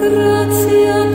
Grazie